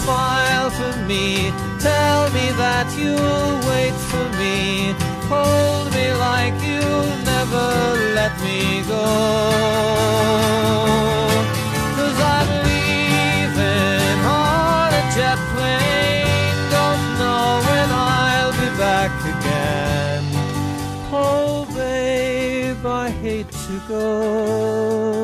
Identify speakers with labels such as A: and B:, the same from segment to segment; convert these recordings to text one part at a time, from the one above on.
A: Smile for me. Tell me that you'll wait for me. Hold me like you'll never let me go. 'Cause I'm leaving on a jet plane, don't know when I'll be back again. Oh, babe, I hate to go.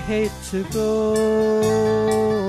A: Hate to go.